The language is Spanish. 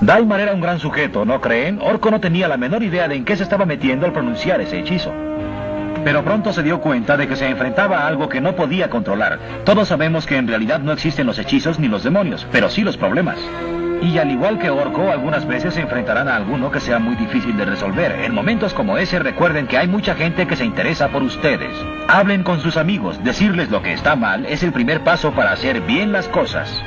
Daimar era un gran sujeto, ¿no creen? Orco no tenía la menor idea de en qué se estaba metiendo al pronunciar ese hechizo. Pero pronto se dio cuenta de que se enfrentaba a algo que no podía controlar. Todos sabemos que en realidad no existen los hechizos ni los demonios, pero sí los problemas. Y al igual que Orco, algunas veces se enfrentarán a alguno que sea muy difícil de resolver. En momentos como ese recuerden que hay mucha gente que se interesa por ustedes. Hablen con sus amigos, decirles lo que está mal es el primer paso para hacer bien las cosas.